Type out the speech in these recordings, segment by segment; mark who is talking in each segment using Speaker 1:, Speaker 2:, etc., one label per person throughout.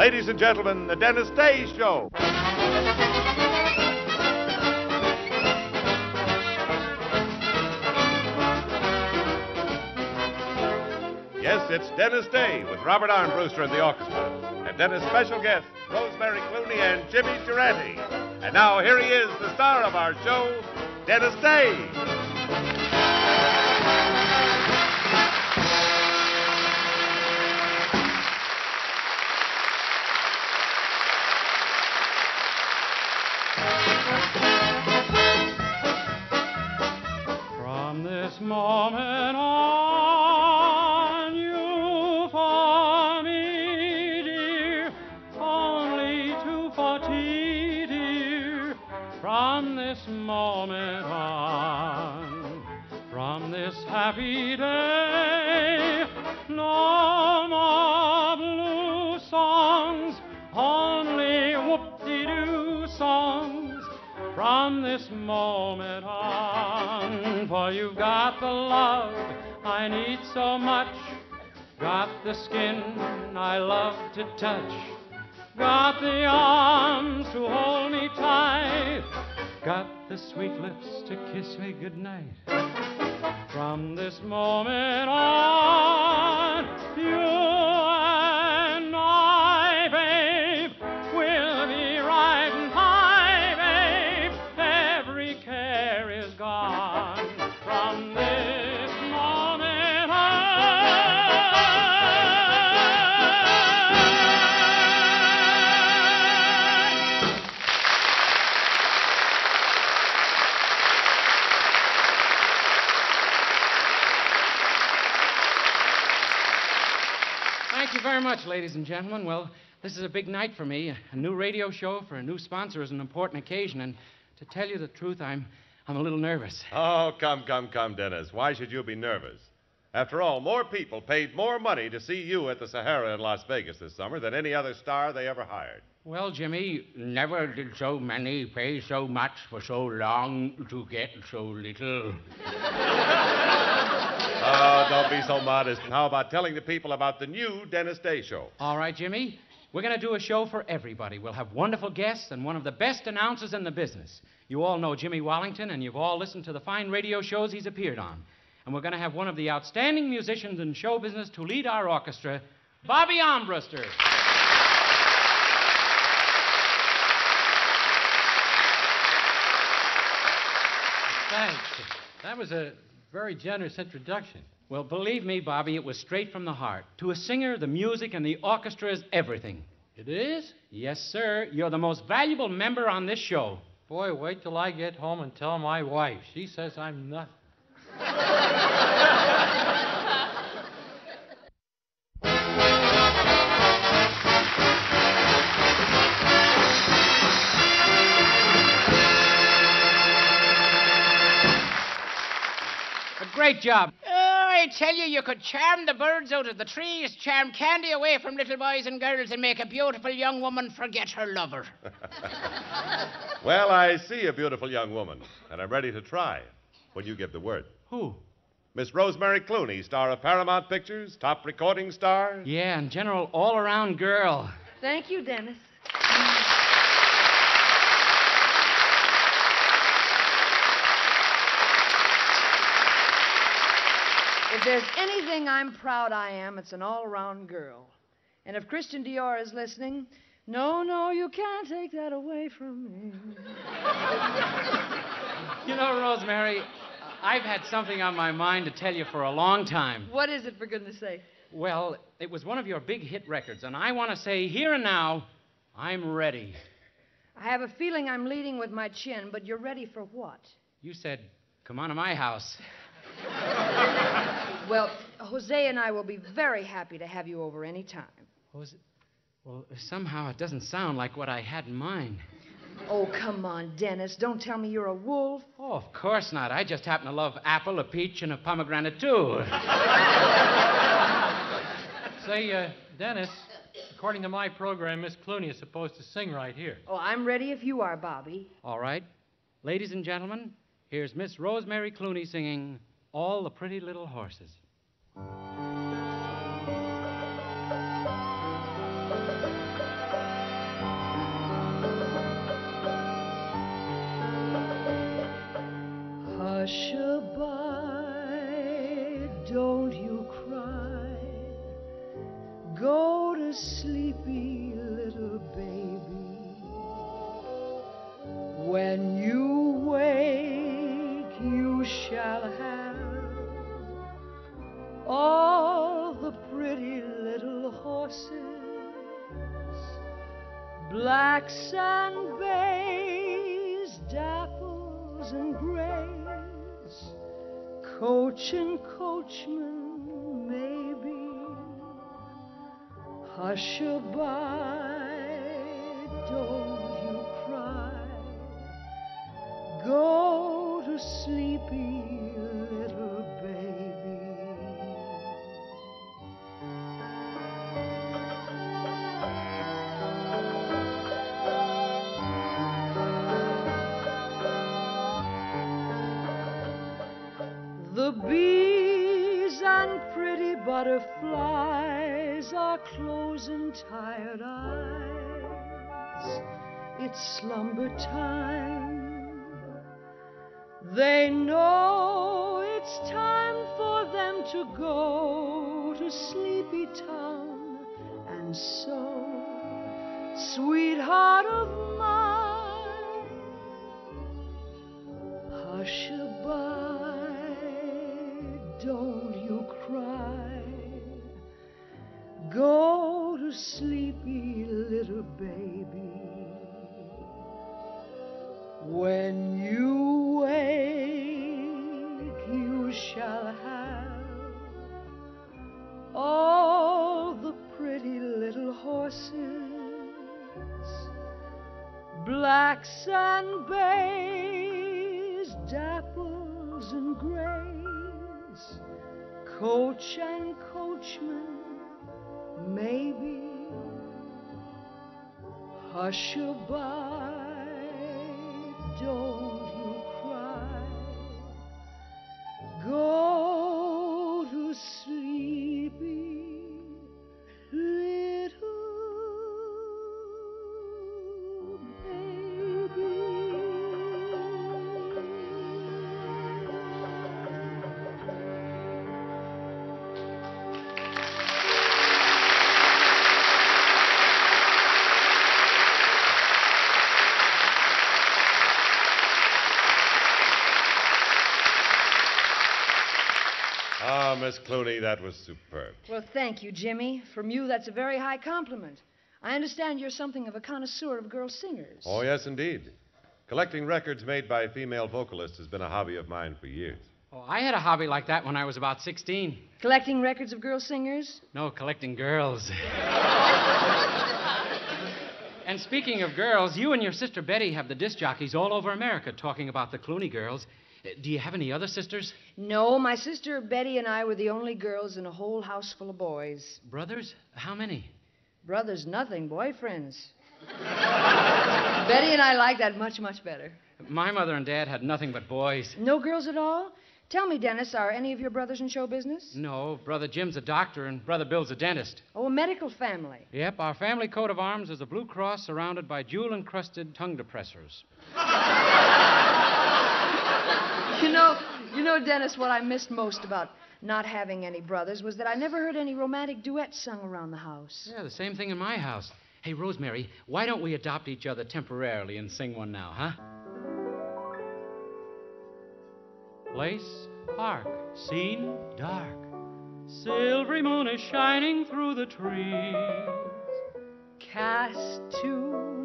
Speaker 1: Ladies and gentlemen, the Dennis Day Show. Yes, it's Dennis Day with Robert Armbruster and the orchestra. And Dennis' special guests, Rosemary Clooney and Jimmy Durante. And now here he is, the star of our show, Dennis Day.
Speaker 2: Tea, dear. From this moment on, from this happy day, no more blue songs, only whoop-de-doo songs from this moment on. For you've got the love I need so much, got the skin I love to touch, got the arms to hold me tight, got the sweet lips to kiss me goodnight. From this moment on, ladies and gentlemen. Well, this is a big night for me. A new radio show for a new sponsor is an important occasion, and to tell you the truth, I'm I'm a little nervous.
Speaker 1: Oh, come, come, come, Dennis. Why should you be nervous? After all, more people paid more money to see you at the Sahara in Las Vegas this summer than any other star they ever hired.
Speaker 2: Well, Jimmy, never did so many pay so much for so long to get so little.
Speaker 1: Oh, don't be so modest. How about telling the people about the new Dennis Day Show?
Speaker 2: All right, Jimmy. We're going to do a show for everybody. We'll have wonderful guests and one of the best announcers in the business. You all know Jimmy Wallington, and you've all listened to the fine radio shows he's appeared on. And we're going to have one of the outstanding musicians in show business to lead our orchestra, Bobby Armbruster.
Speaker 3: Thanks. That was a very generous introduction.
Speaker 2: Well, believe me, Bobby, it was straight from the heart. To a singer, the music and the orchestra is everything.
Speaker 3: It is?
Speaker 2: Yes, sir. You're the most valuable member on this show.
Speaker 3: Boy, wait till I get home and tell my wife. She says I'm nothing.
Speaker 2: great job.
Speaker 4: Oh, I tell you, you could charm the birds out of the trees, charm candy away from little boys and girls, and make a beautiful young woman forget her lover.
Speaker 1: Well, I see a beautiful young woman, and I'm ready to try when you give the word.
Speaker 2: Who?
Speaker 1: Miss Rosemary Clooney, star of Paramount Pictures, top recording star.
Speaker 2: Yeah, and general all around girl.
Speaker 5: Thank you, Dennis. If there's anything I'm proud I am, it's an all around girl. And if Christian Dior is listening, no, no, you can't take that away from me.
Speaker 2: You know, Rosemary, I've had something on my mind to tell you for a long time.
Speaker 5: What is it, for goodness sake?
Speaker 2: Well, it was one of your big hit records, and I want to say here and now, I'm ready.
Speaker 5: I have a feeling I'm leading with my chin, but you're ready for what?
Speaker 2: You said, come on to my house.
Speaker 5: Well, Jose and I will be very happy to have you over any time.
Speaker 2: Was it? Well, somehow it doesn't sound like what I had in mind.
Speaker 5: Oh, come on, Dennis. Don't tell me you're a wolf.
Speaker 2: Oh, of course not. I just happen to love apple, a peach, and a pomegranate, too.
Speaker 3: Say, uh, Dennis, according to my program, Miss Clooney is supposed to sing right here.
Speaker 5: Oh, I'm ready if you are, Bobby.
Speaker 2: All right. Ladies and gentlemen, here's Miss Rosemary Clooney singing All the Pretty Little Horses.
Speaker 5: Hushabye, don't you cry. Go to sleepy little baby. When and bays, dapples and grays, coach and coachman, maybe. Hush-a-bye, don't you cry. Go to sleepy bees and pretty butterflies are closing tired eyes. It's slumber time. They know it's time for them to go to sleepy town. And so, sweetheart of mine, hush-a-bye, don't you cry. Go to sleepy little baby. When you wake, you shall have all the pretty little horses, blacks and bays, dapples and grays, coach and coachman, maybe. Hush-a-bye, don't
Speaker 1: Miss Clooney, that was superb.
Speaker 5: Well, thank you, Jimmy. From you, that's a very high compliment. I understand you're something of a connoisseur of girl singers.
Speaker 1: Oh, yes, indeed. Collecting records made by female vocalists has been a hobby of mine for years.
Speaker 2: Oh, I had a hobby like that when I was about 16.
Speaker 5: Collecting records of girl singers?
Speaker 2: No, collecting girls. and speaking of girls, you and your sister Betty have the disc jockeys all over America talking about the Clooney girls. Uh, Do you have any other sisters?
Speaker 5: No, my sister Betty and I were the only girls in a whole house full of boys.
Speaker 2: Brothers? How many?
Speaker 5: Brothers, nothing. Boyfriends. Betty and I like that much, much better.
Speaker 2: My mother and dad had nothing but boys.
Speaker 5: No girls at all? Tell me, Dennis, are any of your brothers in show business?
Speaker 2: No, brother Jim's a doctor and brother Bill's a dentist.
Speaker 5: Oh, a medical family.
Speaker 2: Yep, our family coat of arms is a blue cross surrounded by jewel encrusted tongue depressors.
Speaker 5: You know, you know, Dennis, what I missed most about not having any brothers was that I never heard any romantic duets sung around the house.
Speaker 2: Yeah, the same thing in my house. Hey, Rosemary, why don't we adopt each other temporarily and sing one now, huh? Place, park, scene, dark. Silvery moon is shining through the trees.
Speaker 5: Cast to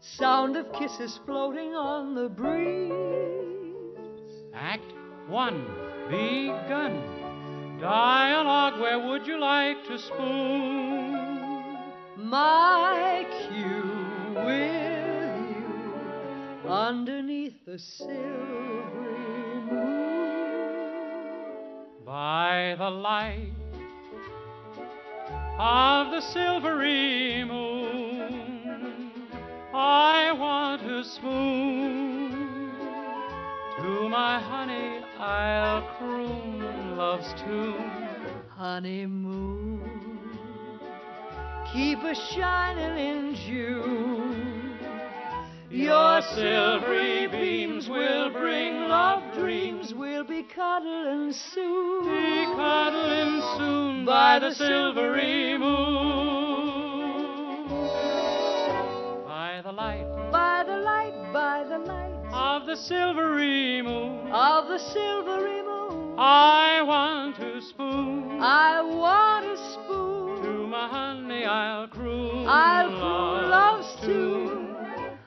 Speaker 5: sound of kisses floating on the breeze.
Speaker 2: Act one, begun. Dialogue, where would you like to spoon?
Speaker 5: My cue with you underneath the silvery moon.
Speaker 2: By the light of the silvery moon, To my honey, I'll croon love's tune.
Speaker 5: Honeymoon, keep a shining in June. Your silvery beams will bring love dreams. We'll be cuddling soon.
Speaker 2: Be cuddling soon by the silvery moon. The silvery moon,
Speaker 5: of the silvery moon.
Speaker 2: I want to spoon.
Speaker 5: I want a spoon.
Speaker 2: To my honey I'll croon.
Speaker 5: I'll croon love's
Speaker 2: tune.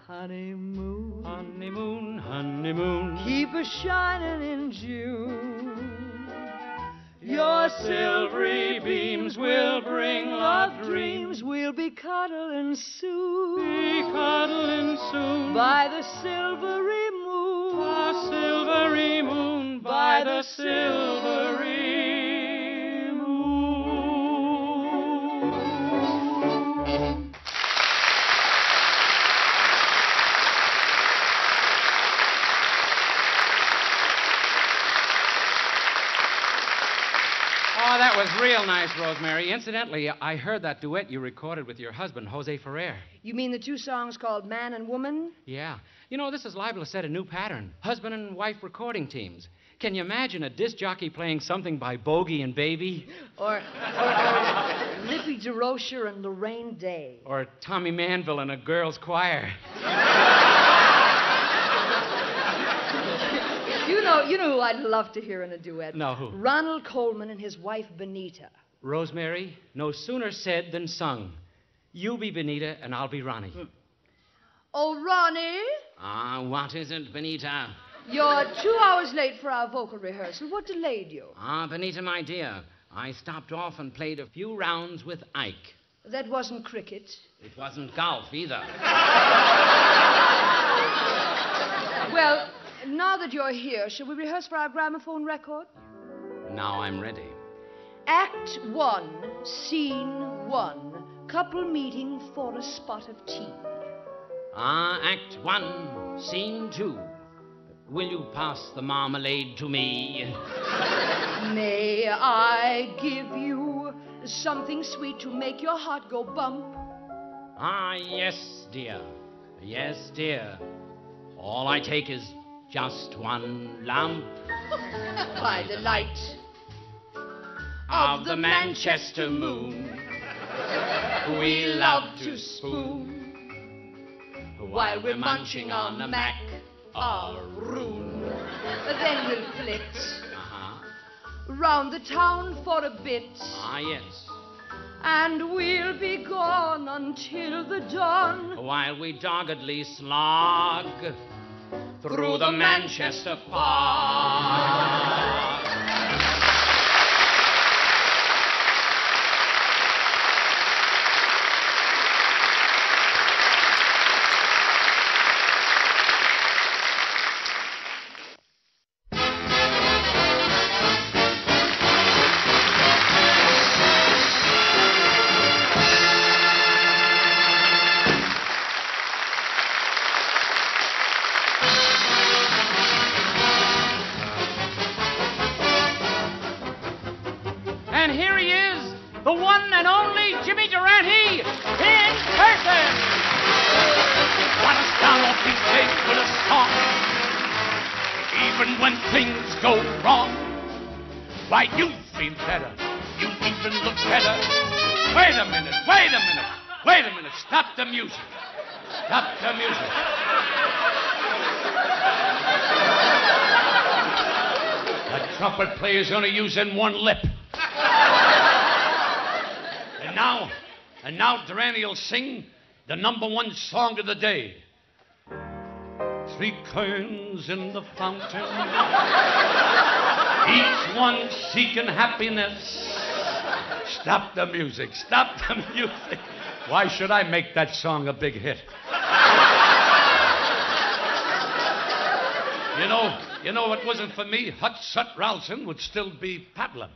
Speaker 5: Honeymoon.
Speaker 2: Honeymoon, honeymoon.
Speaker 5: Keep a shining in June.
Speaker 2: Your silvery beams will bring love dreams.
Speaker 5: We'll be cuddling soon.
Speaker 2: Be cuddling soon
Speaker 5: by the silvery
Speaker 2: silvery moon, by the silvery was real nice, Rosemary. Incidentally, I heard that duet you recorded with your husband, Jose Ferrer.
Speaker 5: You mean the two songs called Man and Woman?
Speaker 2: Yeah. You know, this is liable to set a new pattern. Husband and wife recording teams. Can you imagine a disc jockey playing something by Bogey and Baby?
Speaker 5: Or, or, or Lippy Durocher and Laraine Day?
Speaker 2: Or Tommy Manville and a girls' choir?
Speaker 5: You know, who I'd love to hear in a duet?
Speaker 2: No, who?
Speaker 5: Ronald Colman and his wife Benita.
Speaker 2: Rosemary, no sooner said than sung. You be Benita and I'll be Ronnie.
Speaker 5: Oh, Ronnie,
Speaker 2: Ah, what is it, Benita?
Speaker 5: you're two hours late for our vocal rehearsal. What delayed you?
Speaker 2: Ah, Benita, my dear, I stopped off and played a few rounds with Ike.
Speaker 5: That wasn't cricket.
Speaker 2: It wasn't golf either.
Speaker 5: Well, now that you're here, shall we rehearse for our gramophone record?
Speaker 2: Now I'm ready.
Speaker 5: Act one, scene one. Couple meeting for a spot of tea.
Speaker 2: Ah, Act One, Scene Two. Will you pass the marmalade to me?
Speaker 5: May I give you something sweet to make your heart go bump?
Speaker 2: Ah, yes, dear. Yes, dear. All I take is just one lump
Speaker 5: By the light
Speaker 2: of the Manchester moon. We love to spoon while we're munching on the mac or roon.
Speaker 5: Then we'll flit
Speaker 2: Uh-huh.
Speaker 5: round the town for a bit.
Speaker 2: Ah, yes.
Speaker 5: And we'll be gone until the dawn.
Speaker 2: While we doggedly slog through the Manchester fog.
Speaker 6: Trumpet player's only using one lip. And now, and now Durante will sing the number one song of the day. Three coins in the fountain, each one seeking happiness. Stop the music, stop the music. Why should I make that song a big hit? You know, you know, if it wasn't for me, Hut Sut Ralston would still be paddling.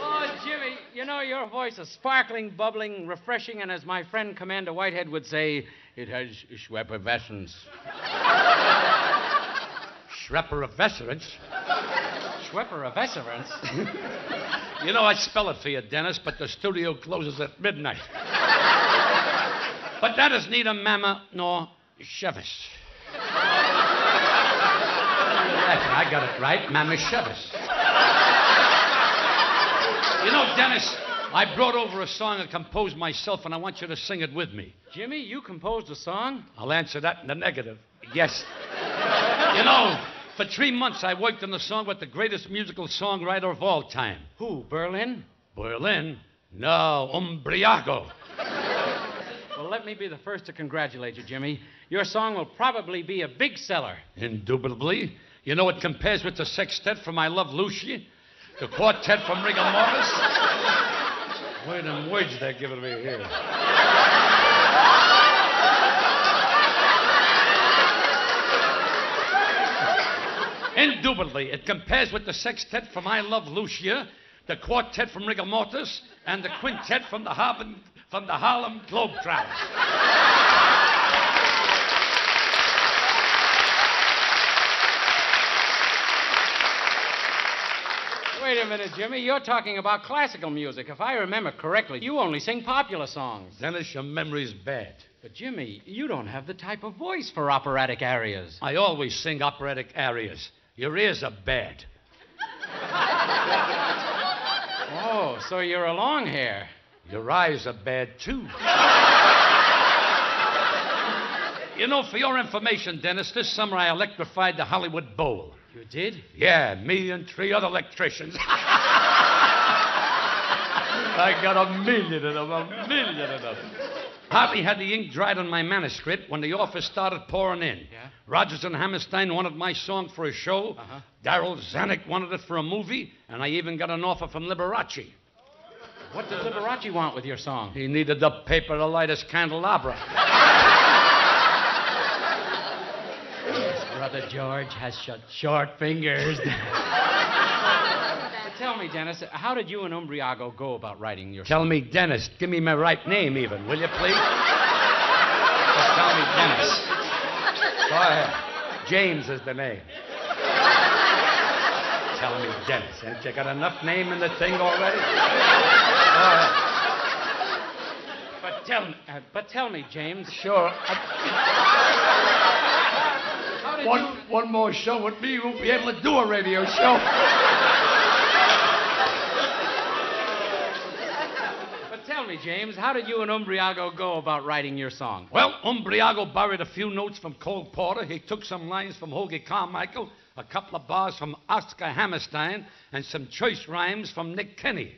Speaker 2: Oh, Jimmy, you know your voice is sparkling, bubbling, refreshing, and as my friend Commander Whitehead would say, it has schweppervescence.
Speaker 6: Vesserance.
Speaker 2: Schweppervescerence?
Speaker 6: You know, I spell it for you, Dennis, but the studio closes at midnight. But that is neither Mama nor Chevis. I got it right, Mama Chevis. You know, Dennis, I brought over a song I composed myself, and I want you to sing it with me.
Speaker 2: Jimmy, you composed a song?
Speaker 6: I'll answer that in the negative. Yes. you know, for three months I worked on the song with the greatest musical songwriter of all time.
Speaker 2: Who, Berlin?
Speaker 6: Berlin? No, Umbriago.
Speaker 2: Well, let me be the first to congratulate you, Jimmy. Your song will probably be a big seller.
Speaker 6: Indubitably. You know, it compares with the sextet from I Love Lucy, the quartet from Rigor Mortis. Them words they're giving me here. Indubitably, it compares with the sextet from I Love Lucia, the quartet from Rigor Mortis, and the quintet from the Harlem, from the Harlem Globetrotters.
Speaker 2: Wait a minute, Jimmy. You're talking about classical music. If I remember correctly, you only sing popular songs.
Speaker 6: Dennis, your memory's bad.
Speaker 2: But, Jimmy, you don't have the type of voice for operatic arias.
Speaker 6: I always sing operatic arias. Your ears are bad.
Speaker 2: Oh, so you're a long hair.
Speaker 6: Your eyes are bad, too. you know, for your information, Dennis, this summer I electrified the Hollywood Bowl.
Speaker 2: You did?
Speaker 6: Yeah, me and three other electricians. I got a million of them, a million of them. Hardly had the ink dried on my manuscript when the offers started pouring in.
Speaker 2: Yeah?
Speaker 6: Rodgers and Hammerstein wanted my song for a show.
Speaker 2: Uh-huh.
Speaker 6: Darryl Zanuck wanted it for a movie, and I even got an offer from Liberace.
Speaker 2: What does Liberace want with your song?
Speaker 6: He needed the paper to light his candelabra.
Speaker 2: Brother George has such short fingers. tell me, Dennis, how did you and Umbriago go about writing your song?
Speaker 6: Tell me, Dennis. Give me my right name, even, will you, please? Just tell me, Dennis. Go ahead. James is the name. Tell me, Dennis. Ain't you got enough name in the thing already?
Speaker 2: But tell me, uh, but tell me, James.
Speaker 6: Sure. One,
Speaker 2: you?
Speaker 6: one more show with me, you won't be able to do a radio show.
Speaker 2: But tell me, James, how did you and Umbriago go about writing your song?
Speaker 6: Well, Umbriago borrowed a few notes from Cole Porter. He took some lines from Hoagy Carmichael, a couple of bars from Oscar Hammerstein, and some choice rhymes from Nick Kenny.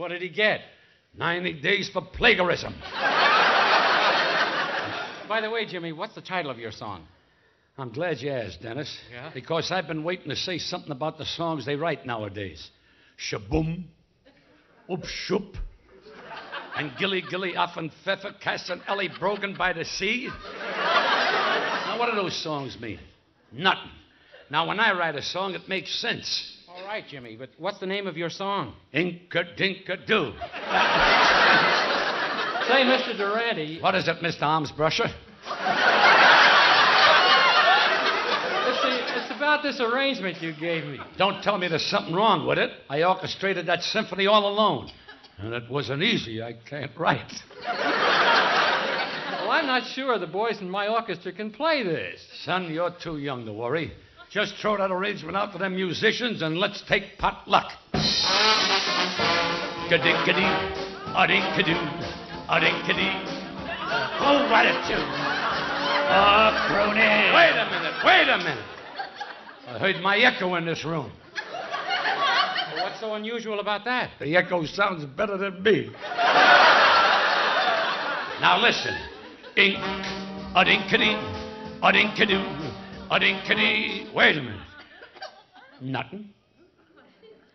Speaker 2: What did he get?
Speaker 6: 90 days for plagiarism.
Speaker 2: By the way, Jimmy, what's the title of your song?
Speaker 6: I'm glad you asked, Dennis.
Speaker 2: Yeah?
Speaker 6: Because I've been waiting to say something about the songs they write nowadays. Sh-Boom, Oop Shoop, and Gilly Gilly Offen Pfeffer, Katzenellen Bogen by the Sea. now, what do those songs mean? Nothing. Now, when I write a song, it makes sense.
Speaker 2: Right, Jimmy, but what's the name of your song?
Speaker 6: Inka dinka doo.
Speaker 3: Say, Mr. Durante,
Speaker 6: What is it, Mr. Armsbrusher?
Speaker 3: it's, the- it's about this arrangement you gave me.
Speaker 6: Don't tell me there's something wrong with it. I orchestrated that symphony all alone. And it wasn't easy. I can't write.
Speaker 3: Well, I'm not sure the boys in my orchestra can play this.
Speaker 6: Son, you're too young to worry. Just throw that arrangement out to them musicians and let's take pot luck. Ka-dink-a-dee, a-dink-a-doo, a-dink-a-dee. Oh, what a tune. Oh, crony. Wait a minute, wait a minute. I heard my echo in this room.
Speaker 2: Well, what's so unusual about that?
Speaker 6: The echo sounds better than me. now listen. Ink, a dinkity, a dinkity. Wait a minute. Nothing.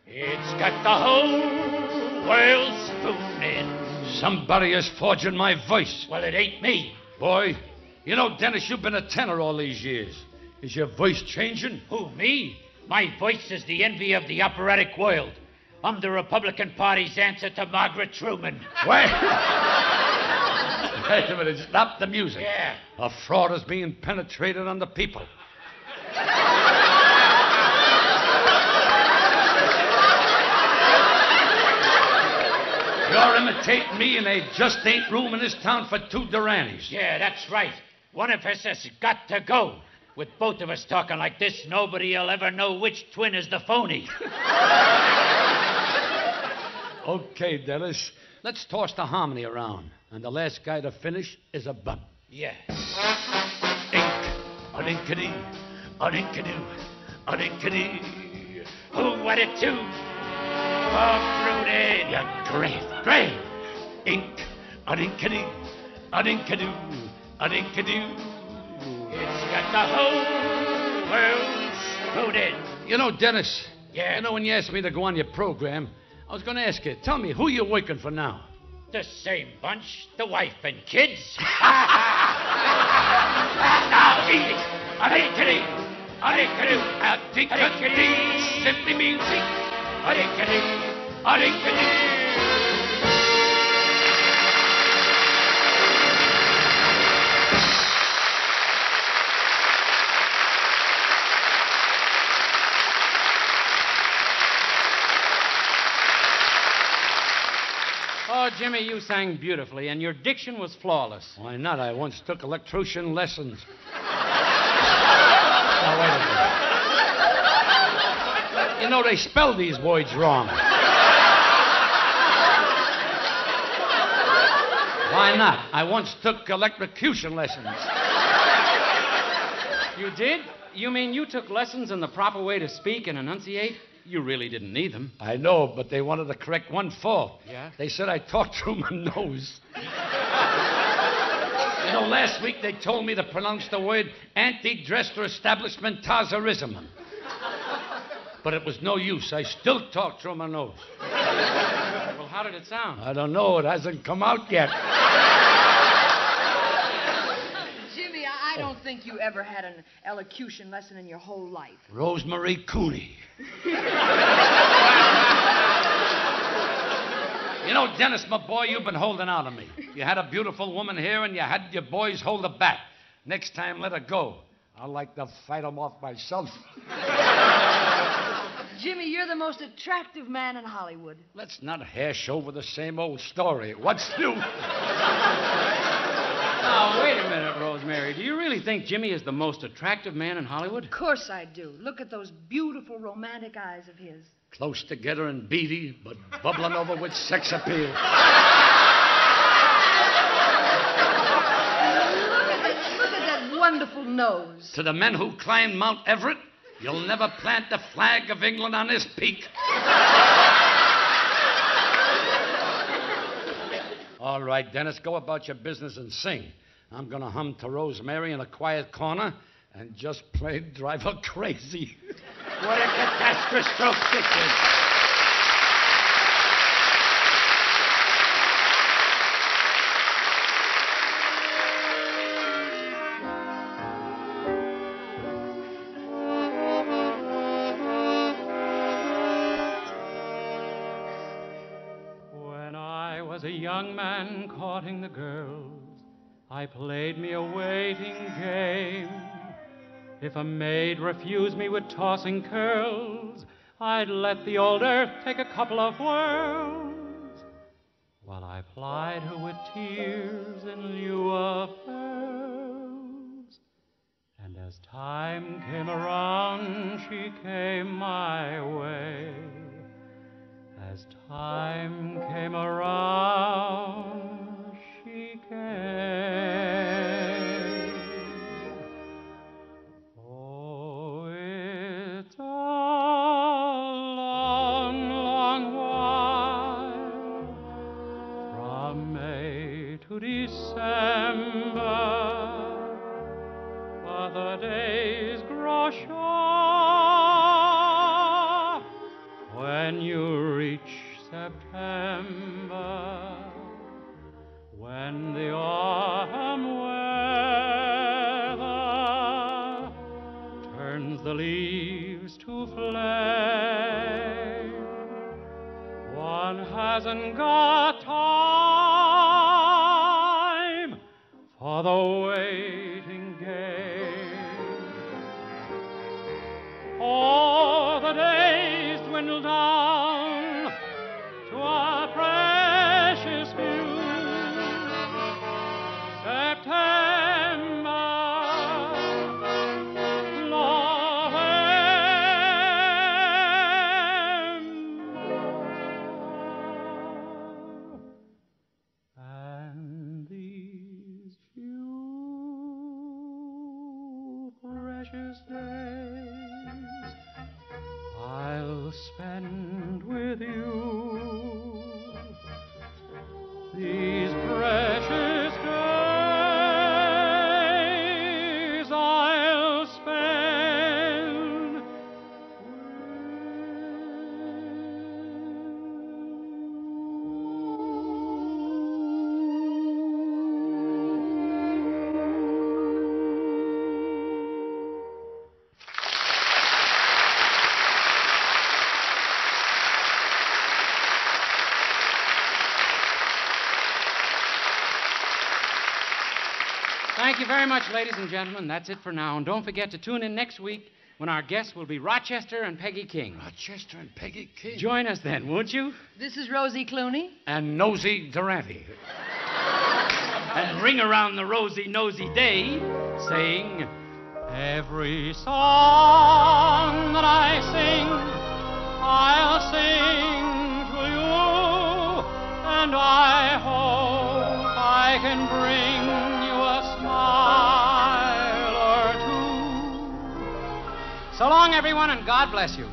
Speaker 7: It's got the whole world spooning.
Speaker 6: Somebody is forging my voice.
Speaker 7: Well, it ain't me.
Speaker 6: Boy, you know, Dennis, you've been a tenor all these years. Is your voice changing?
Speaker 7: Who, me? My voice is the envy of the operatic world. I'm the Republican Party's answer to Margaret Truman.
Speaker 6: Wait. Wait a minute. Stop the music.
Speaker 7: Yeah.
Speaker 6: A fraud is being penetrated on the people. You're imitating me, and there just ain't room in this town for two Duranis.
Speaker 4: Yeah, that's right. One of us has got to go. With both of us talking like this, nobody'll ever know which twin is the phony.
Speaker 6: Okay, Dennis. Let's toss the harmony around. And the last guy to finish is a bum.
Speaker 4: Yeah.
Speaker 6: Ink, a dinkity, a dinkadoo, a dinkity.
Speaker 4: Who what it to? Fruity.
Speaker 6: Yeah, great, great. Ink, a dinkity, a dinkadoo, a dinkadoo.
Speaker 4: It's got the whole world screwed.
Speaker 6: You know, Dennis.
Speaker 4: Yeah?
Speaker 6: You know, when you asked me to go on your program, I was going to ask you, tell me, who you working for now?
Speaker 4: The same bunch, the wife and kids.
Speaker 6: Now, eat it. A dinkity, a dinkadoo, a dinkadee simply means ink. A dinkadee, a
Speaker 8: Oh, Jimmy, you sang beautifully, and your diction was flawless.
Speaker 6: Why not? I once took electrician lessons. now, wait a minute. You know, they spell these words wrong. Why not? I once took electrocution lessons.
Speaker 8: You did? You mean you took lessons in the proper way to speak and enunciate? You really didn't need them.
Speaker 6: I know, but they wanted to correct one fault.
Speaker 8: Yeah?
Speaker 6: They said I talked through my nose. you know, last week they told me to pronounce the word anti-dresser establishment Tazarism. But it was no use. I still talked through my nose.
Speaker 8: Well, how did it sound?
Speaker 6: I don't know. It hasn't come out yet.
Speaker 5: Jimmy, I I don't think you ever had an elocution lesson in your whole life.
Speaker 6: Rosemary Cooney. You know, Dennis, my boy, you've been holding out on me. You had a beautiful woman here, and you had your boys hold her back. Next time, let her go. I'd like to fight 'em off myself.
Speaker 5: Jimmy, you're the most attractive man in Hollywood.
Speaker 6: Let's not hash over the same old story. What's new?
Speaker 8: Now, wait a minute, Rosemary. Do you really think Jimmy is the most attractive man in Hollywood?
Speaker 5: Of course I do. Look at those beautiful romantic eyes of his.
Speaker 6: Close together and beady, but bubbling over with sex appeal.
Speaker 5: Look at that, look at that wonderful nose.
Speaker 6: To the men who climbed Mount Everett, you'll never plant the flag of England on this peak. All right, Dennis, go about your business and sing. I'm going to hum to Rosemary in a quiet corner and just plain drive her crazy.
Speaker 4: What a catastrophe this is.
Speaker 2: Young man courting the girls, I played me a waiting game. If a maid refused me with tossing curls, I'd let the old earth take a couple of whirls, while I plied her with tears in lieu of pearls. And as time came around, she came my way. As time came around,
Speaker 9: Thank you very much, ladies and gentlemen. That's it for now. And don't forget to tune in next week when our guests will be Rochester and Peggy King.
Speaker 6: Rochester and Peggy King.
Speaker 9: Join us then, won't you?
Speaker 5: This is Rosie Clooney.
Speaker 6: and Nosy Durante. and ring around the rosy nosy day, saying,
Speaker 2: Every song that I sing, I'll sing to you, and I hope I can bring
Speaker 9: So long, everyone, and God bless you.